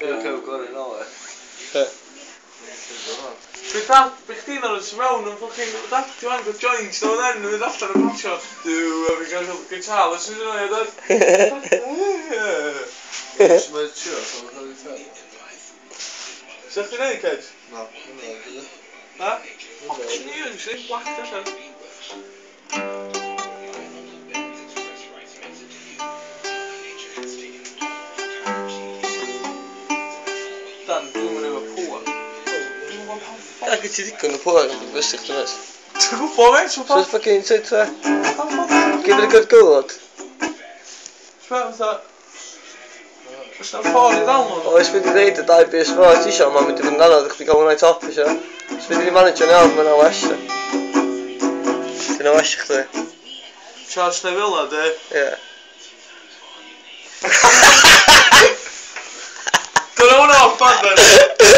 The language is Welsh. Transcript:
Dwi'n cael gwrdd yn ôl e. Eh? Dwi'n dad, bych di'n ar y smewn yn ffocin dad, ti'n angen gwrdd joint, dwi'n mynd yn mynd allan yn patio. Dwi'n mynd i gael gytal, ys ydyn nhw'n dad. Dwi'n mynd trio, dwi'n cael ei ffel. Sa chdi'n ei ced? Na. Na? Ffocin i yn, sy'n black allan. Dylan, dwi'n mynd efo pôl. Dwi'n gwybod pan ffog. Ac i ti ddigon o pôl, dwi'n bwysig dwi'n nes. Ti'n gwybod fe, ti'n gwybod? So'n ffocin ti'n tre. Gyd yn y gyd gylod. Ti'n gwybod, Oes na ffordd i ddal nhw? Oes, fi wedi gwneud y dau bus fo, ti isio, mae'n mynd i fod yn anodd, chdi gael hwnna'i top isio. Os fi wedi managio'n iawn, mae'n awes. Ti'n awes i chdi. Charge Neville, de? Ie. fuck,